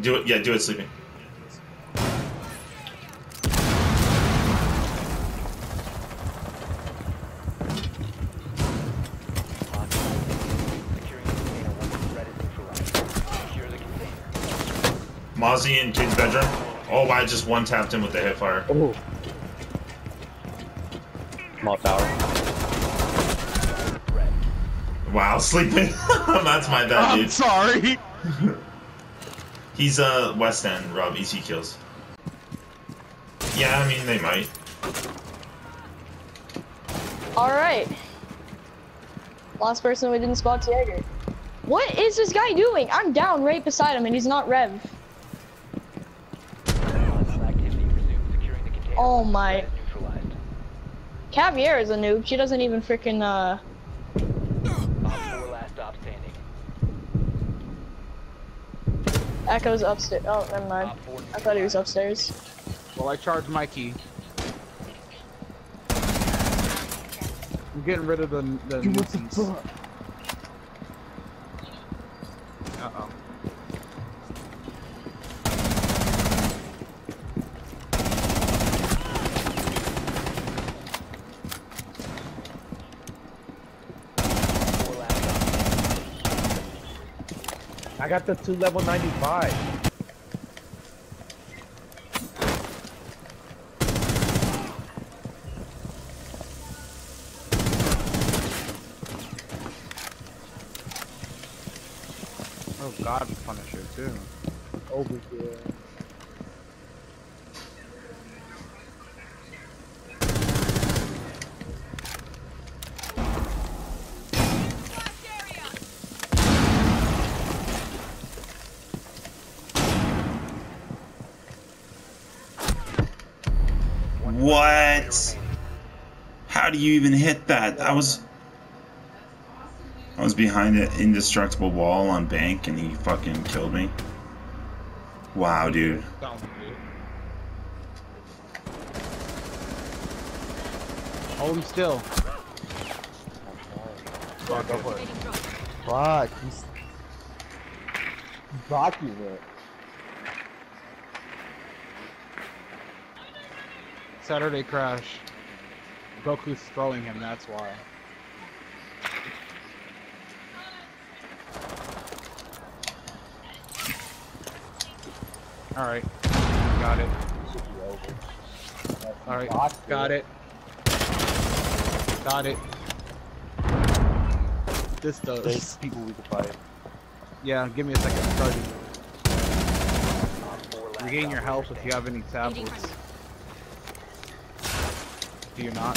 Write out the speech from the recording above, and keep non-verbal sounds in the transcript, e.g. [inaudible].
Do it. Yeah, do it sleeping. Securing the container once the threat is neutralized. Secure the container. Mozzie in kid's bedroom. Oh, I just one tapped him with the hip fire. Oh. Small tower. Wow, sleeping. [laughs] That's my bad, dude. I'm sorry. [laughs] He's uh West End, Rob. Easy kills. Yeah, I mean they might. Alright. Last person we didn't spot Tiager. What is this guy doing? I'm down right beside him and he's not Rev. Oh my-. Caveira is a noob. She doesn't even freaking uh Echo's upstairs. Oh, never mind. I thought he was upstairs. Well, I charged my key. I'm getting rid of the the nuisance. I got the two level 95. Oh God, Punisher too. Over here. What? How do you even hit that? I was I was behind an indestructible wall on bank and he fucking killed me. Wow, dude. Hold him still. Go, go for it. Fuck, he's... He's blocking it. Saturday crash. Goku's throwing him. That's why. All right, got it. Should be over. All right, got it. Got it. This There's does. people we can fight. Yeah, give me a second. I'm charging. Op 4 last Regain your health if you have any tablets. Do you not?